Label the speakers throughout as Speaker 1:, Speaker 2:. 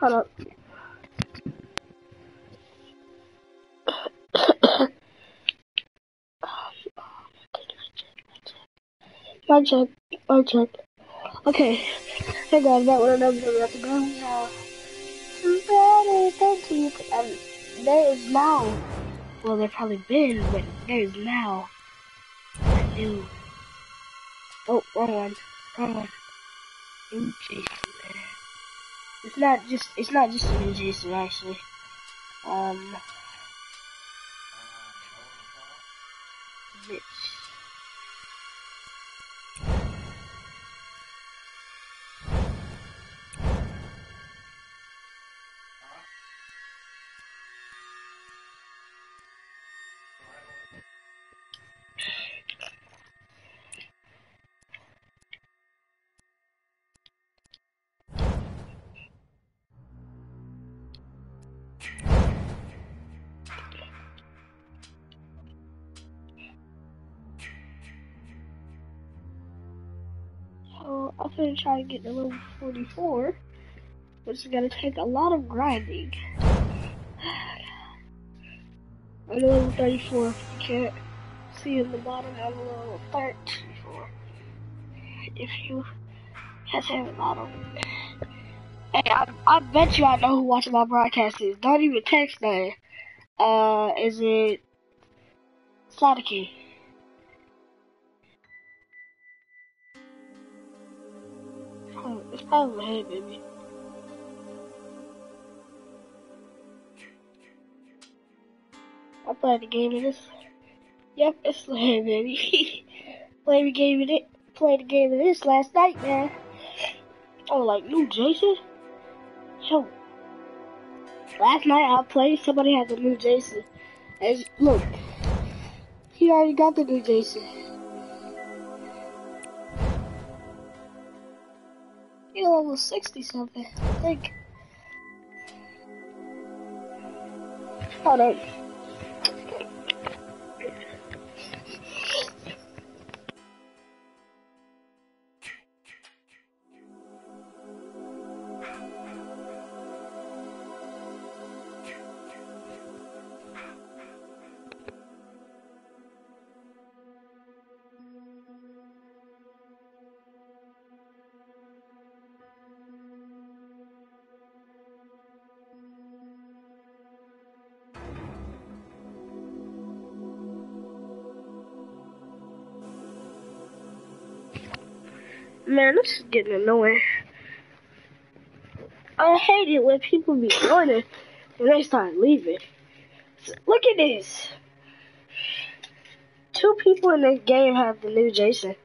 Speaker 1: Hold up. My check, my check. Okay, hey guys, back with another video. Let's go now. Somebody thank you. Um, there is now. Well, there probably been, but there is now a new. Oh, wrong one, wrong one. Man. It's not just. It's not just a new Jason actually. Um. Mitch. Gonna try to get to level 44, which is gonna take a lot of grinding. I'm level 34. If you can't see in the bottom, I'm level 34. If you can't see in the bottom. Hey, I, I bet you I know who watching my broadcast is. Don't even text that. Uh, is it Sadiki? It's my head, baby. I played the game of this. Yep, it's head, baby. played the game of it. Played the game of this last night, man. Oh, like new Jason. Yo, last night I played. Somebody had the new Jason. And look, he already got the new Jason. He level 60 something, I think. Hold on. Man, this is getting annoying. I hate it when people be joining and they start leaving. Look at this. Two people in this game have the new Jason.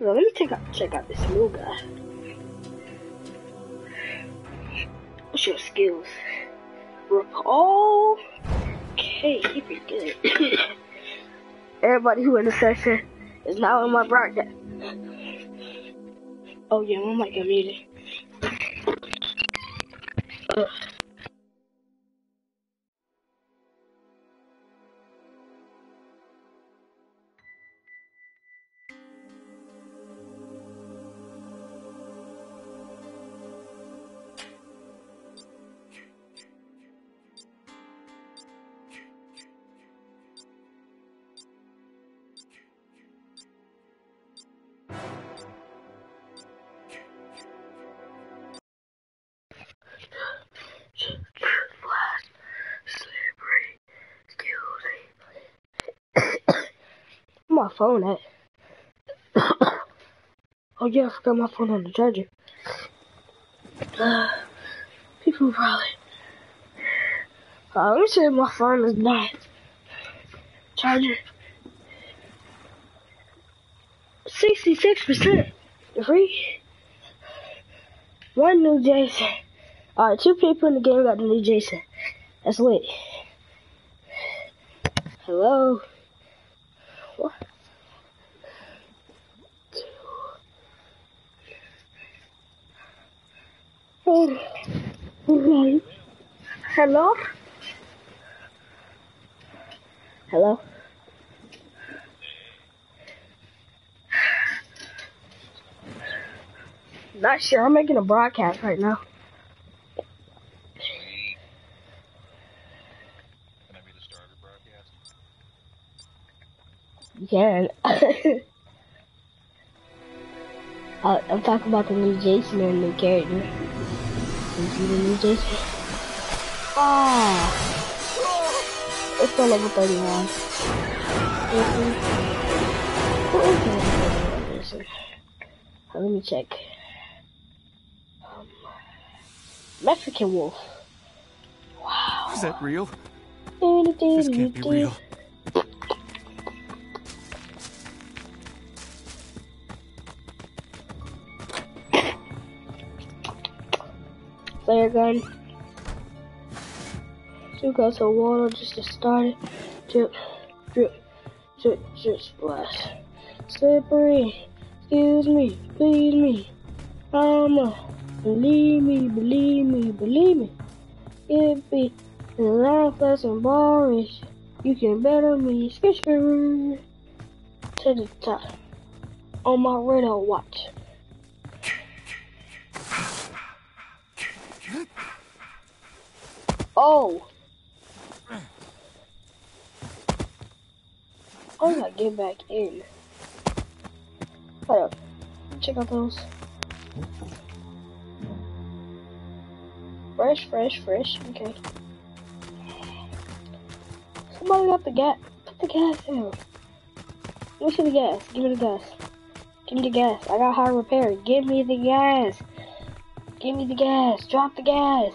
Speaker 1: Let me check out check out this new guy. What's your skills? Recall. Okay, keep it good. Everybody who in the session is now in my broadcast. Oh yeah, my mic got muted. Ugh. Phone at? oh yeah, I forgot my phone on the charger. Uh, people probably. Uh, let me see my phone is not charger. Sixty-six percent free. One new Jason. Alright, two people in the game got the new Jason. That's lit. Hello. Hello? Hello? Not sure. I'm making a broadcast right now. You can. I'm talking about the new Jason and the new character. You the new Jason? Ah! It's still level 31. Jason. Who is the level 31 Jason? Uh, let me check. Um, Mexican Wolf. Wow.
Speaker 2: Is that real? This can't be real.
Speaker 1: Flare gun. Two cups of water just to start it. Drip, drip, drip, drip, splash. Slippery. Excuse me, please me. Mama, believe me, believe me, believe me. It be a long, fast, and boorish. You can bet on me, skitch to the top. On my radar watch. Oh! I gotta get back in. Hold up. Check out those. Fresh, fresh, fresh. Okay. Somebody got the gas. Put the gas in. Let me the gas. Give me the gas. Give me the gas. I got high repair. Give me the gas. Give me the gas. Drop the gas.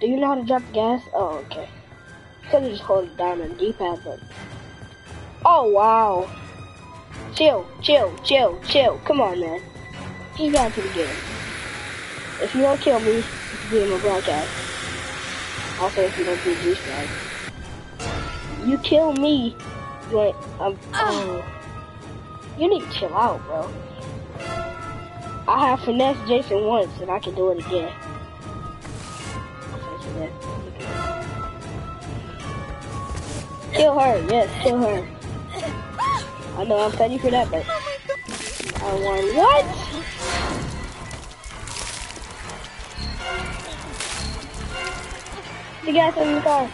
Speaker 1: Do you know how to drop the gas? Oh, okay. Could have just hold it down on D-pad, but... Oh, wow. Chill, chill, chill, chill. Come on, man. Just got to the game. If you don't kill me, you can be in my broadcast. Also, if you don't do juice bag. You kill me, you ain't, I'm, ah. oh. You need to chill out, bro. I have finessed Jason once, and I can do it again. Kill her, yes, kill her. I know I'm petty for that, but oh I won what? The gas in the car.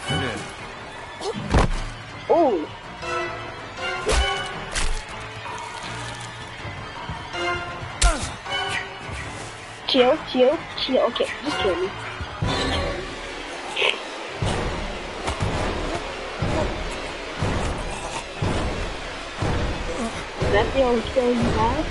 Speaker 1: Ooh. Chill, chill, chill. Okay, just kill me. That the only kill you have?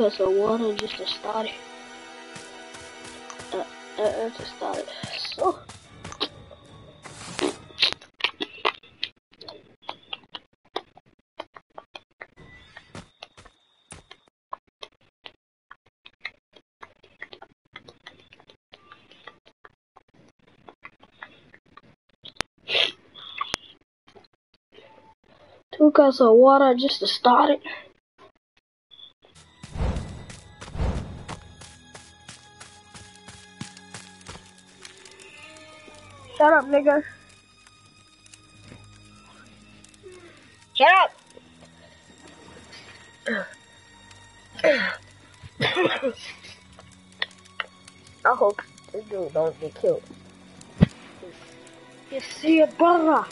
Speaker 1: Cups of water just to start it. Uh, uh, to start it. So. Two cups of water just to start it. Shut up, nigga. Shut up. I hope this dude don't get killed. You see a brother.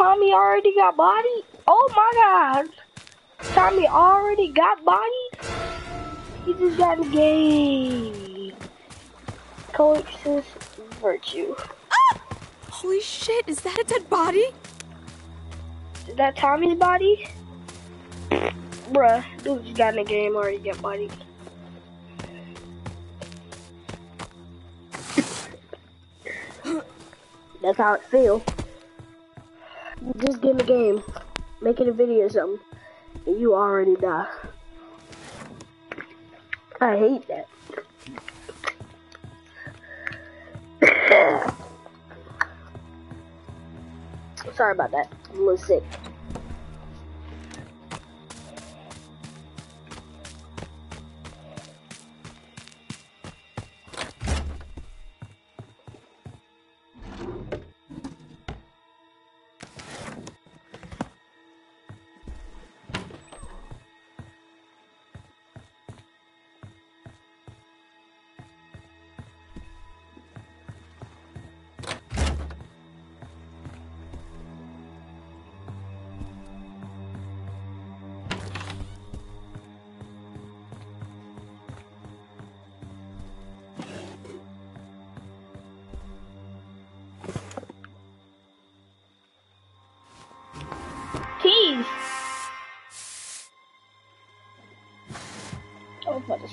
Speaker 1: Tommy already got bodied? Oh my god. Tommy already got bodied? He just got in the game. Coexist virtue. Ah!
Speaker 3: Holy shit, is that a dead body?
Speaker 1: Is that Tommy's body? Bruh, dude just got in the game already got bodied. That's how it feel. Just in the game, making a video or something, and you already die. I hate that. Sorry about that. I'm a little sick.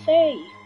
Speaker 1: Say.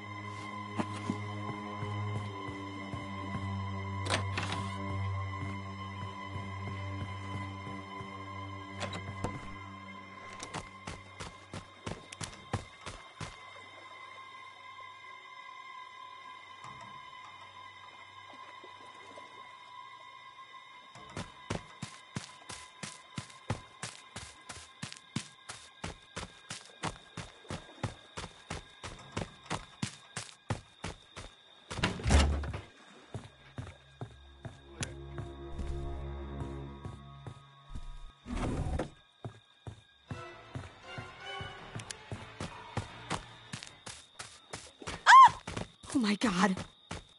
Speaker 3: My god.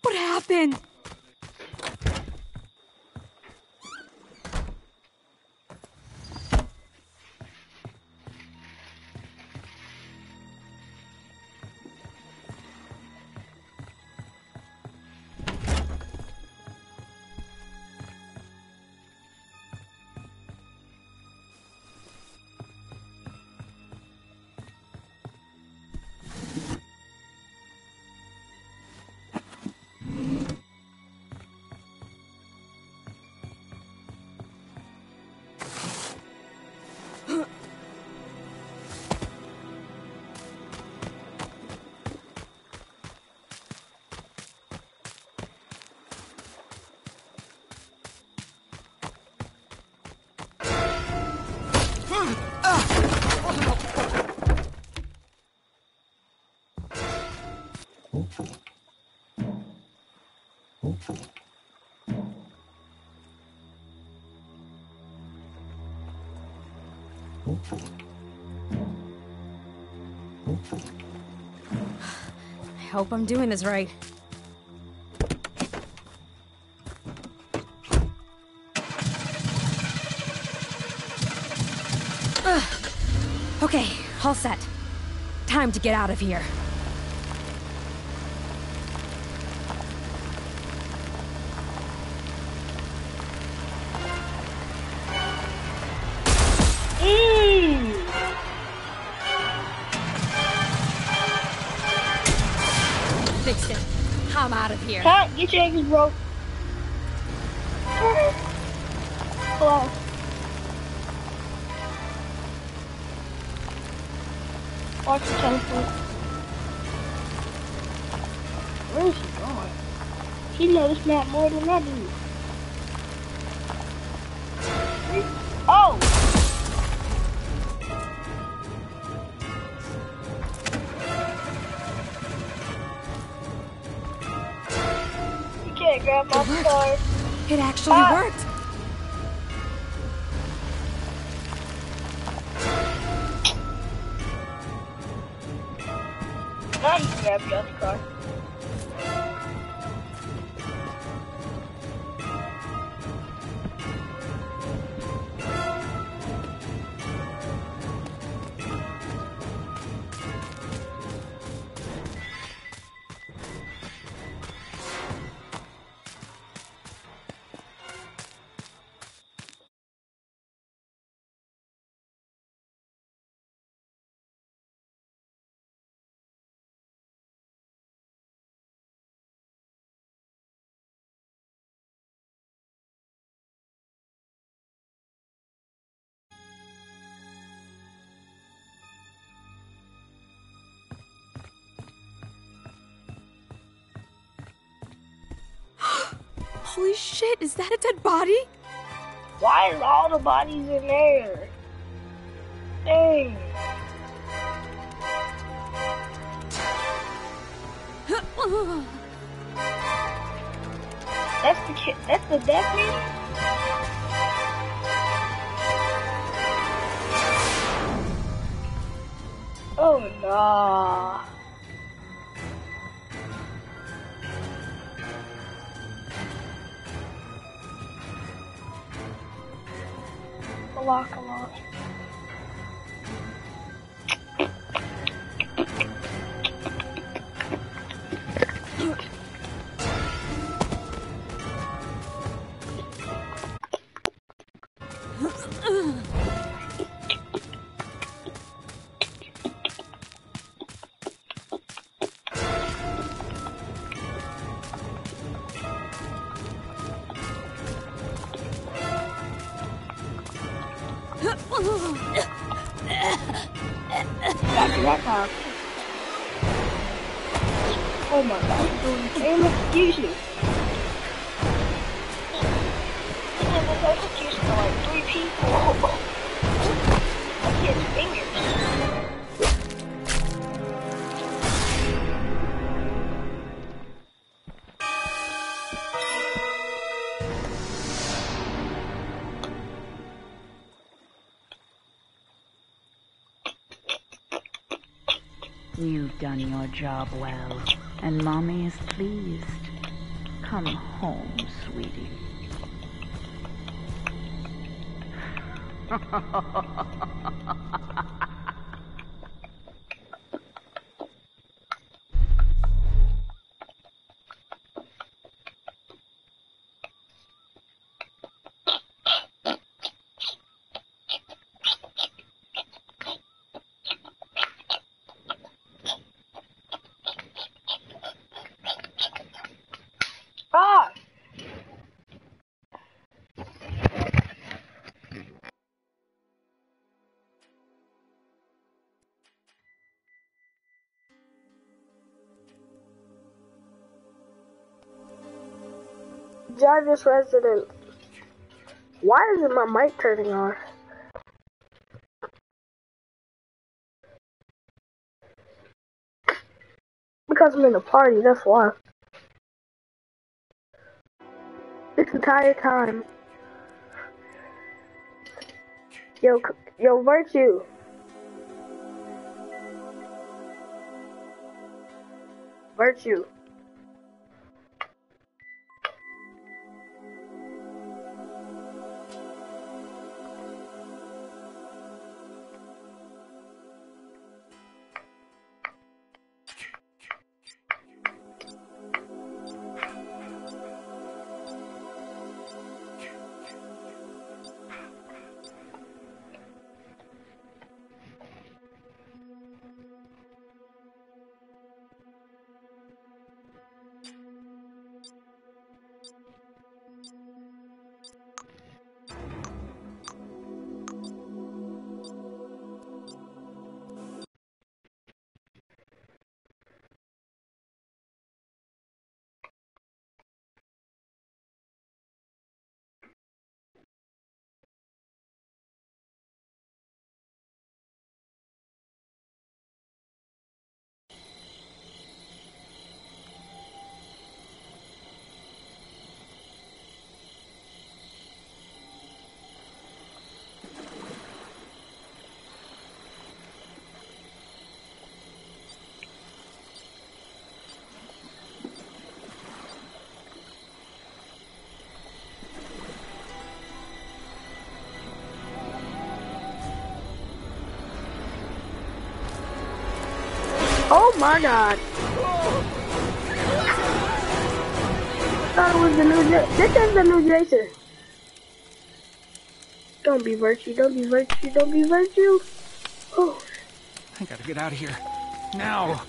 Speaker 3: What happened? I hope I'm doing this right. Ugh. Okay, all set. Time to get out of here. I'm out of here.
Speaker 1: Cat, get your ankles broke. Hello. Watch the teleport. Where is she going? She knows map more than I do.
Speaker 3: It actually
Speaker 1: Ah.
Speaker 3: worked.
Speaker 1: Now you can grab your other car.
Speaker 3: Holy shit, is that a dead body?
Speaker 1: Why is all the bodies in there? Dang. That's the kid. That's the death man. Oh no. Lock, lock. Oh my god, damn excuse that's execution like three people. His fingers.
Speaker 4: You've done your job well, and Mommy is pleased. Come home, sweetie.
Speaker 1: Ah! Jarvis resident. Why isn't my mic turning on? Because I'm in a party, that's why. This entire time. Yo, yo, Virtue. Virtue. Oh my god. I thought it was the new Ja- This is the new Jason. Don't be virtue, don't be virtue, don't be virtue. Oh,
Speaker 2: I gotta get out of here. Now!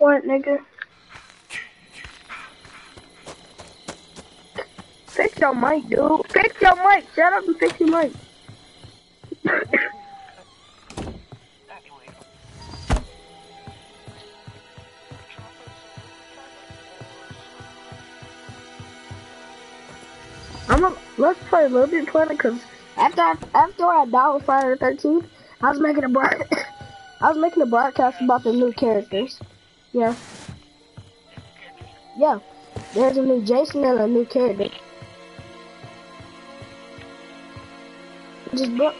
Speaker 1: What, nigga? Fix your mic, dude. Fix your mic. Shut up and fix your mic. I'm a, let's play a little bit further because after I, after I died with Friday the 13th, I was making a broad, I was making a broadcast about the new characters. Yeah. Yeah. There's a new Jason and a new character. Just bro.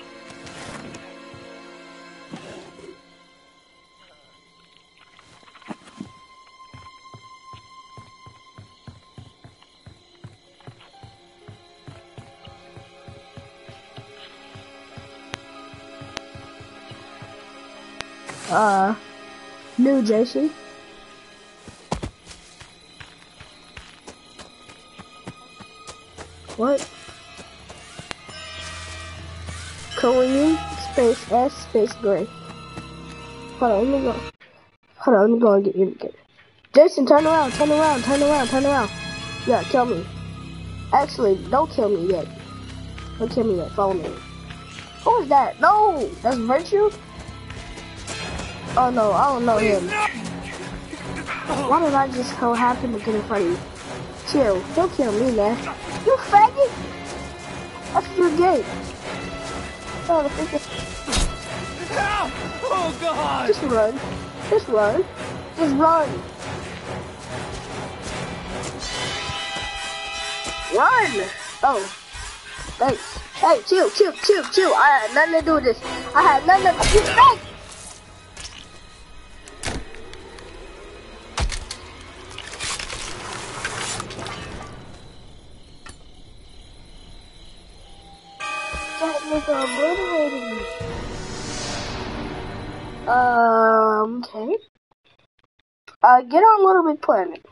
Speaker 1: Uh, new Jason. S space gray. Hold on, let me go. Hold on, let me go and get you again. Jason, turn around, turn around, turn around, turn around. Yeah, kill me. Actually, don't kill me yet. Don't kill me yet. Follow me. Who is that? No, that's Virtue. Oh no, I don't know him. Why did I just so happen to get in front of you? Chill, don't kill me, man. You faggot! That's your gate. Oh, the freaking-
Speaker 2: Oh, God!
Speaker 1: Just run. Just run. Just run. Run! Oh. Thanks. Hey, chill, chill, chill, chill. I had nothing to do with this. I had nothing to do Hey! That Um, okay. Uh, get on Little Big Planet.